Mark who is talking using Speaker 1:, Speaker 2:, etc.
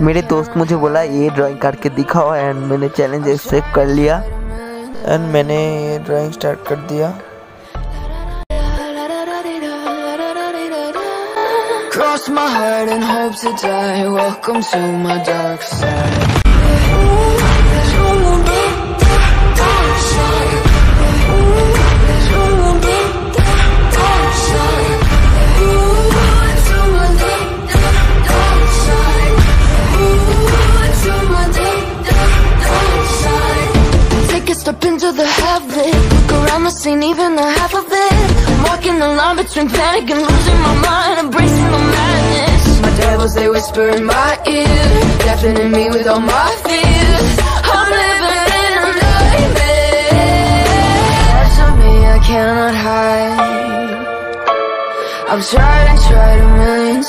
Speaker 1: मेरे दोस्त मुझे बोला, ये ड्राइंग करके दिखाओ एंड मैंने चैलेंज एक्सेप्ट कर लिया एंड मैंने ये ड्राइंग स्टार्ट कर दिया
Speaker 2: Cross my heart and hope to die. Welcome to my dark side. Into the heaven. Look around the scene, even the half of it. I'm walking the line between panic and losing my mind, embracing the madness. My devils, they whisper in my ear, deafening me with all my fears. I'm living in a nightmare. Parts of me I cannot hide. I've tried and tried a million